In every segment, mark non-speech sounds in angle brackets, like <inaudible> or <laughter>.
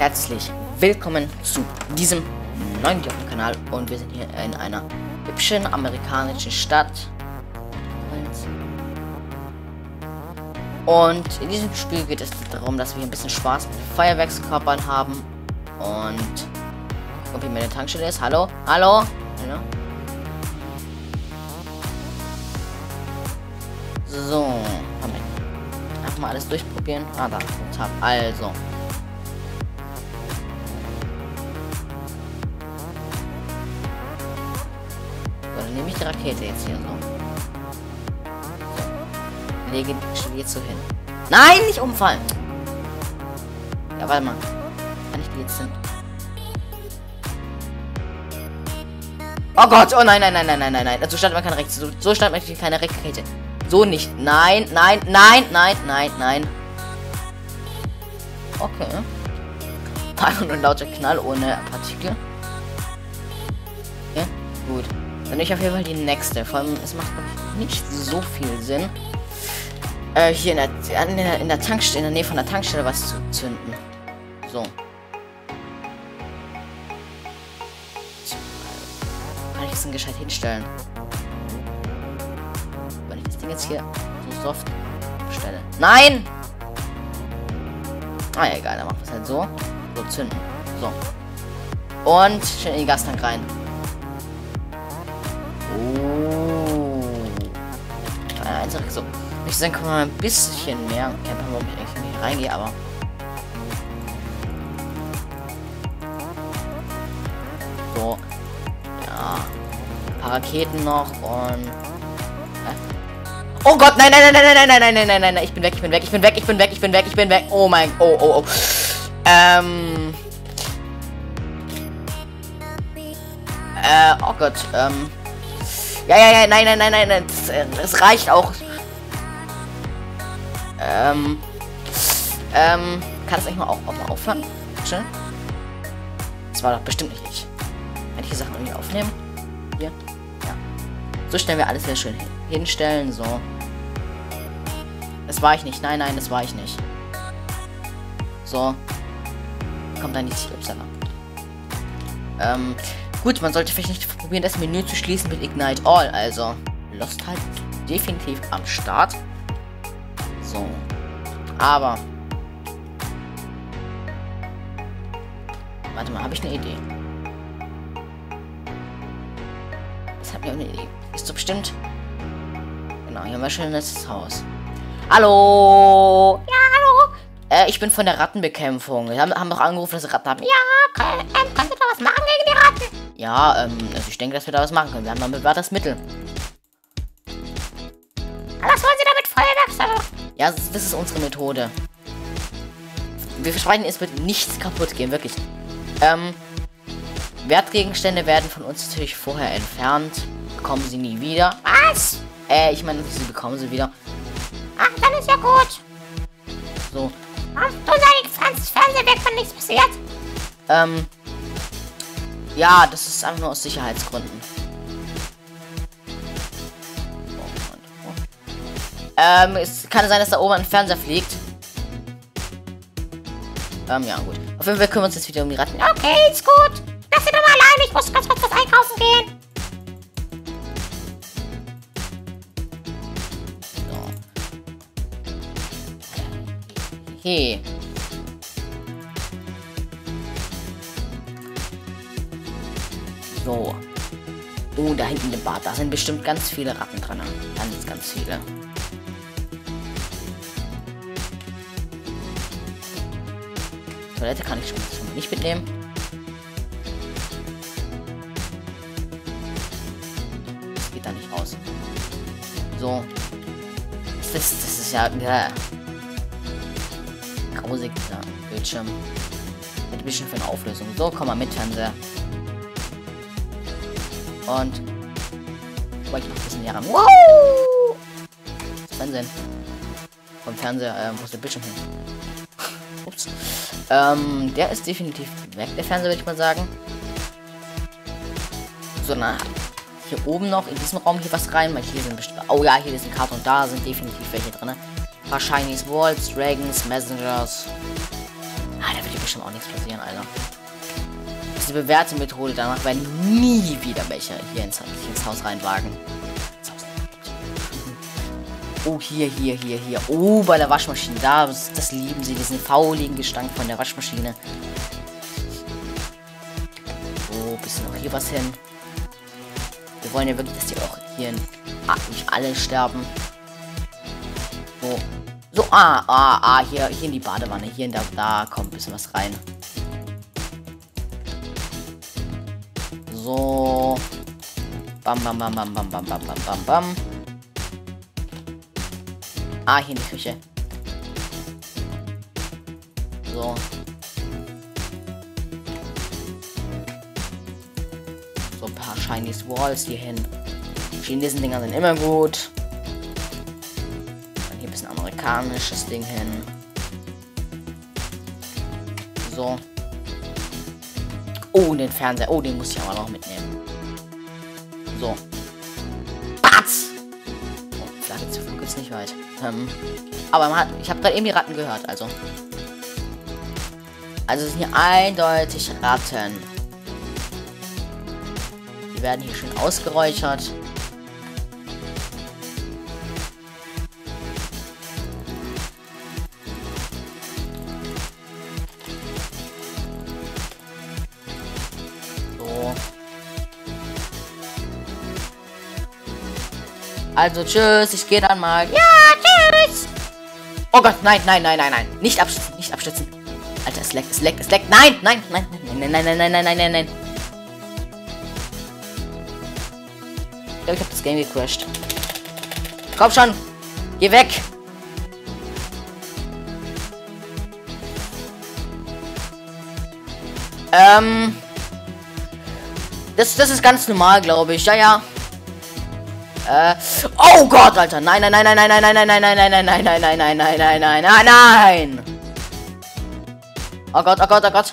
herzlich willkommen zu diesem neuen Video Kanal und wir sind hier in einer hübschen amerikanischen Stadt. Und in diesem Spiel geht es darum, dass wir ein bisschen Spaß mit Feuerwerkskörpern haben und gucken, wie meine Tankstelle ist. Hallo? Hallo? Hallo? So, Moment. Einfach mal alles durchprobieren. Ah, da, Tab. Also. Die Rakete jetzt hier so. Lege die jetzt so hin. Nein, nicht umfallen! Ja, warte mal. Kann ich die jetzt hin? Oh Gott, oh nein, nein, nein, nein, nein, nein, nein. So startet man keine Rechte. So, so startet man keine Rakete. So nicht. Nein, nein, nein, nein, nein, nein. Okay. Einfach nur lauter Knall ohne Partikel. Okay, gut. Nehme ich auf jeden Fall die nächste. Vor allem, es macht nicht so viel Sinn, äh, hier in der, in der, in der Tankstelle, in der Nähe von der Tankstelle was zu zünden. So. Kann ich das denn gescheit hinstellen? Wenn ich das Ding jetzt hier so soft stelle. Nein! Ah ja, egal, dann machen wir es halt so. So, zünden. So. Und schnell in den Gastank rein. So. Ich denke mal ein bisschen mehr Camper, warum ich eigentlich nicht reingehe, aber. So. Ja. Ein paar Raketen noch und. Oh Gott, nein, nein, nein, nein, nein, nein, nein, nein, nein, nein, nein, ich bin weg, ich bin weg, ich bin weg, ich bin weg, ich bin weg, ich bin weg. Oh mein, oh, oh, oh. Ähm. Äh, oh Gott, ähm. Ja, ja, ja, nein, nein, nein, nein, nein, es reicht auch. Ähm. Ähm. Kann das eigentlich mal auch, auch mal aufhören? Schön. Das war doch bestimmt nicht ich. Kann ich die Sachen irgendwie aufnehmen? Hier. Ja. So stellen wir alles sehr schön hin hinstellen. So. Das war ich nicht. Nein, nein, das war ich nicht. So. Kommt dann die Upsala. Ähm. Gut, man sollte vielleicht nicht probieren, das Menü zu schließen mit Ignite All. Also, Lost halt definitiv am Start. So. Aber. Warte mal, habe ich eine Idee? Habe mir eine Idee. Ist doch bestimmt. Genau, hier haben wir schon ein letztes Haus. Hallo! Ja, hallo! Äh, ich bin von der Rattenbekämpfung. Wir haben, haben doch angerufen, dass Ratten haben. Ja, können, ähm, können wir da was machen gegen die Ratten? Ja, ähm, also ich denke, dass wir da was machen können. Wir haben damit das Mittel. Was wollen Sie damit Feuerwerk? Ja, das, ist unsere Methode. Wir versprechen, es wird nichts kaputt gehen, wirklich. Ähm, Wertgegenstände werden von uns natürlich vorher entfernt. Bekommen sie nie wieder. Was? Äh, ich meine, sie bekommen sie wieder. Ach, dann ist ja gut. So. Ach, du sagst, Fernseher weg, wenn nichts passiert. Ähm, ja, das ist einfach nur aus Sicherheitsgründen. Ähm, es kann sein, dass da oben ein Fernseher fliegt. Ähm, ja, gut. Auf jeden Fall kümmern wir uns jetzt wieder um die Ratten. Okay, ist gut. Lass sie doch mal allein. Ich muss ganz kurz was einkaufen gehen. So. Hey. So. Oh, da hinten im Bad. Da sind bestimmt ganz viele Ratten dran. Ganz, ganz viele. Toilette kann ich schon, mal nicht mitnehmen. Das geht da nicht aus. So. Das, das ist ja wieder grausig, dieser Bildschirm. Mit ein bisschen für eine Auflösung. So, komm mal mit, Fernseher. Und. Boah, ich mach ein bisschen näher ran. Wow! Fernsehen. Vom Fernseher, äh, ist der Bildschirm hin? Ups. Ähm, der ist definitiv weg, der Fernseher, würde ich mal sagen. So, na. Hier oben noch, in diesem Raum hier was rein, weil hier sind bestimmt. Oh ja, hier ist ein Karton, da sind definitiv welche drin. Ein paar Shinies, Walls, Dragons, Messengers. Ah, da wird hier bestimmt auch nichts passieren, Alter. Das ist die bewährte Methode. Danach werden nie wieder welche hier ins, ins Haus reinwagen. Oh, hier, hier, hier, hier. Oh, bei der Waschmaschine. Da, das, lieben sie. Diesen fauligen Gestank von der Waschmaschine. So, bisschen noch hier was hin. Wir wollen ja wirklich, dass die auch hier ah, nicht alle sterben. So. So, ah, ah, ah, hier, hier in die Badewanne. Hier in der, da kommt ein bisschen was rein. So. Bam, bam, bam, bam, bam, bam, bam, bam, bam, bam. Ah, hier in die Küche. So. So ein paar Chinese Walls hier hin. Chinesen Dinger sind immer gut. Dann hier ein bisschen amerikanisches Ding hin. So. Oh, den Fernseher. Oh, den muss ich aber noch mitnehmen. So. Ist nicht weit. Ähm, aber hat, ich habe gerade eben die Ratten gehört, also. Also sind hier eindeutig Ratten. Die werden hier schon ausgeräuchert. Also tschüss, ich gehe dann mal. Ja, tschüss. Oh Gott, nein, nein, nein, nein, nein. Nicht abstützen, nicht abstützen. Alter, es leckt, es leckt, es leckt. Nein, nein, nein, nein, nein, nein, nein, nein, nein, nein, nein. Ich glaube, ich habe das Game gecrashed. Komm schon. Geh weg. Ähm. Das, das ist ganz normal, glaube ich. Ja, ja. Äh. Oh Gott, Alter. Nein, nein, nein, nein, nein, nein, nein, nein, nein, nein, nein, nein, nein, nein, nein, nein, nein, nein, nein. Oh Gott, oh Gott, oh Gott.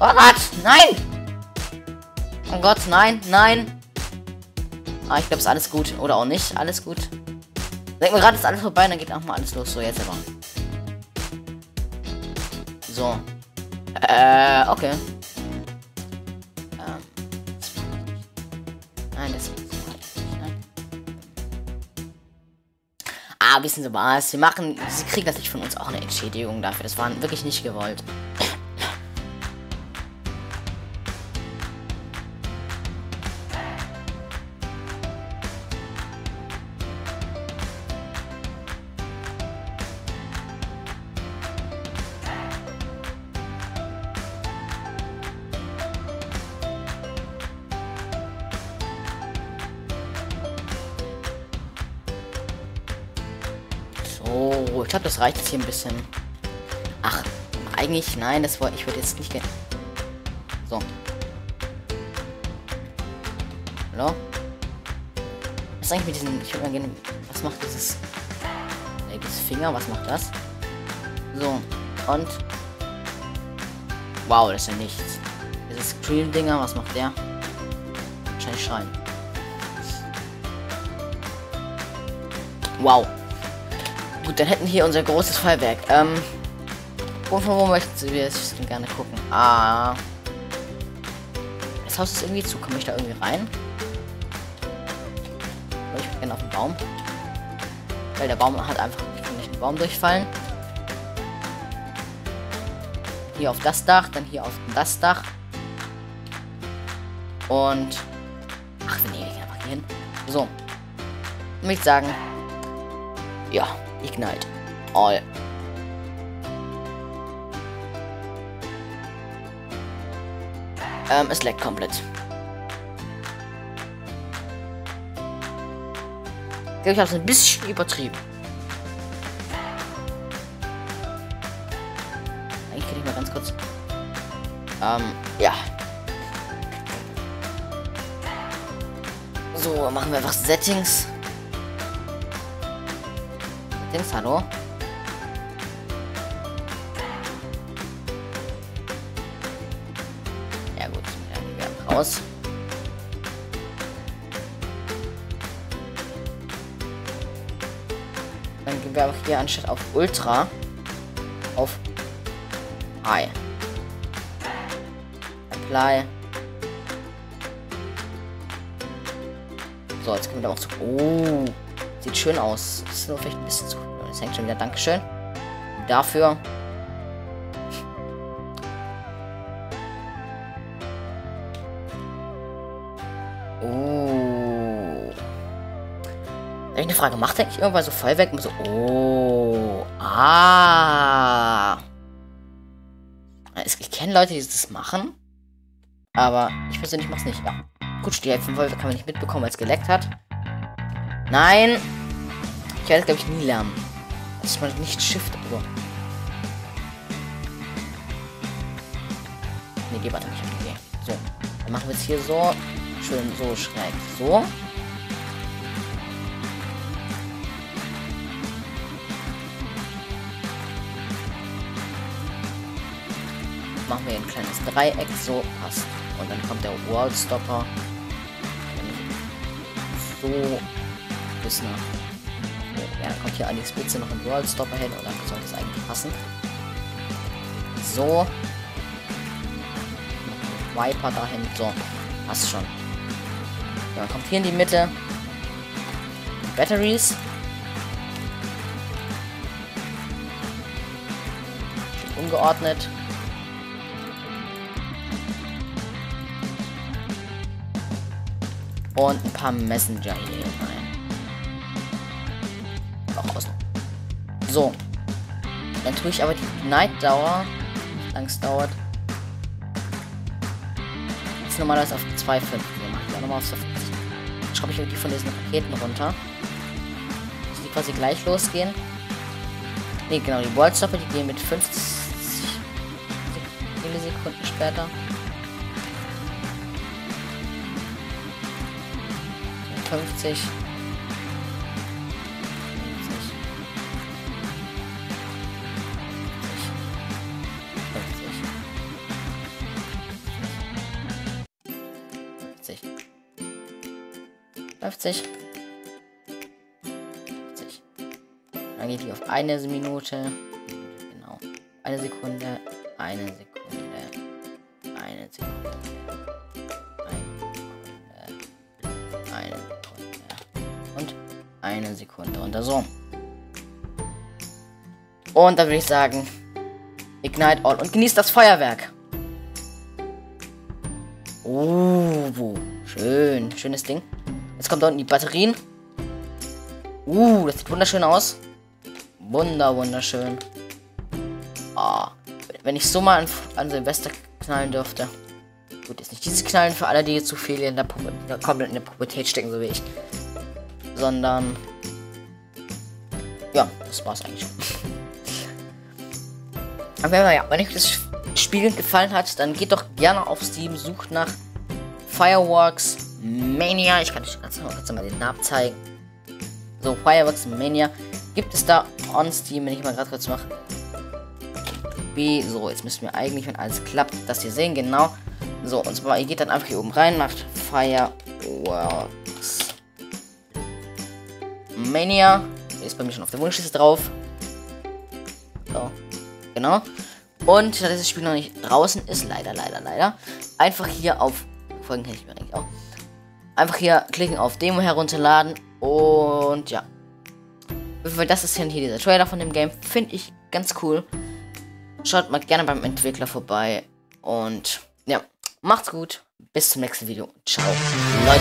Oh Gott, nein. Oh Gott, nein, nein. Ah, ich glaube, ist alles gut. Oder auch nicht. Alles gut. Denken wir gerade, ist alles vorbei, dann geht auch mal alles los. So, jetzt aber. So. Äh, okay. Nein, das. Ah, wissen Sie was? Sie machen. Sie kriegen natürlich von uns auch eine Entschädigung dafür. Das war wirklich nicht gewollt. So, ich glaube, das reicht jetzt hier ein bisschen. Ach, eigentlich, nein, das wollte ich würde jetzt nicht gerne. So. Hallo? Was ist eigentlich mit diesen. Ich würde mal gerne. Was macht dieses. Ne, dieses Finger, was macht das? So. Und. Wow, das ist ja nichts. Dieses Screen-Dinger, was macht der? Wahrscheinlich schreien. Wow. Gut, dann hätten hier unser großes Feuerwerk. Ähm. Wo, von wo möchten Sie jetzt gerne gucken? Ah. Das Haus ist irgendwie zu. Komme ich da irgendwie rein? Ich würde gerne auf den Baum. Weil der Baum hat einfach. Ich kann nicht den Baum durchfallen. Hier auf das Dach, dann hier auf das Dach. Und. Ach, nee, ich einfach hier hin. So. Und ich sagen. Ja, Ignite. All. Ähm, es leckt komplett. Ich glaube, ich habe es ein bisschen übertrieben. Ich kann ich mal ganz kurz. Ähm, ja. So, machen wir einfach Settings. Settings, hallo? Ja gut, wir einfach raus. Dann gehen wir auch hier anstatt auf Ultra auf Hi. Apply. So, jetzt können wir da auch zu. Oh. Sieht schön aus. Ist nur vielleicht ein bisschen zu. Das hängt schon wieder. Dankeschön. Dafür. Oh. Eine Frage. Macht er nicht irgendwann so Feuerwerk? So, oh. Ah. Ich kenne Leute, die das machen. Aber ich persönlich mach's nicht. Ja. Gut, die Hälfte Feuerwerk kann man nicht mitbekommen, weil es geleckt hat. Nein. Ich werde es, glaube ich, nie lernen. Dass man nicht Shift, aber. Ne, die warte nicht. Okay. So. Dann machen wir es hier so. Schön so schräg. So. Machen wir ein kleines Dreieck. So passt. Und dann kommt der Wallstopper. So bis nach. Ja, dann kommt hier an die Spitze noch ein Wallstopper hin und dann sollte es eigentlich passen. So. Viper dahin. So. Passt schon. Ja, kommt hier in die Mitte. Die Batteries. Ungeordnet. Und ein paar Messenger hier rein. Auch aus. So. Dann tue ich aber die Night-Dauer. Lang es dauert. Jetzt normalerweise auf 2,5. Wir machen die nochmal auf 50. Dann schraube ich die von diesen Raketen runter. Dass die quasi gleich losgehen. Ne, genau, die Wallstopper, die gehen mit 50 Millisekunden später. 50. 50. Fünfzig. Dann geht die auf eine Minute. Genau. Eine Sekunde. Eine Sekunde. Eine Sekunde. Eine Sekunde. Und eine Sekunde. Und so. Und dann würde ich sagen, Ignite All und genießt das Feuerwerk. Oh, schön. Schönes Ding. Jetzt kommt da unten die Batterien. Uh, das sieht wunderschön aus. Wunder, wunderschön. Oh, wenn ich so mal an, an Silvester knallen dürfte. Gut, jetzt nicht dieses Knallen für alle, die zu viel in der, Puppe, komplett in der Pubertät stecken, so wie ich. Sondern. Ja, das war's eigentlich. <laughs> Aber ja, wenn euch das Spiel gefallen hat, dann geht doch gerne auf Steam, sucht nach Fireworks Mania. Ich kann euch ganz kurz mal den Namen zeigen. So, Fireworks Mania. Gibt es da on Steam, wenn ich mal gerade kurz mache. B. So, jetzt müssen wir eigentlich, wenn alles klappt, das hier sehen. Genau. So, und zwar, ihr geht dann einfach hier oben rein, macht Fireworks Mania. Ist bei mir schon auf der Wunschliste drauf. So, genau. Und da das Spiel noch nicht draußen ist, leider, leider, leider, einfach hier auf Folgen kenne ich mir eigentlich auch. Einfach hier klicken auf Demo herunterladen und ja. Das ist hier dieser Trailer von dem Game. Finde ich ganz cool. Schaut mal gerne beim Entwickler vorbei. Und ja, macht's gut. Bis zum nächsten Video. Ciao, Leute.